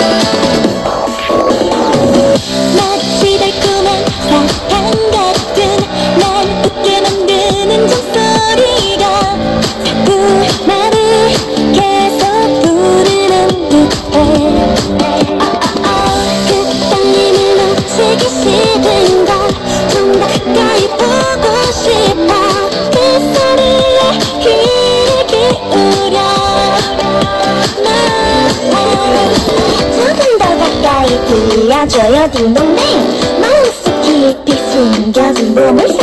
Thank. 이어줘요 딩동댕. 마음속 깊이 숨겨진 몸을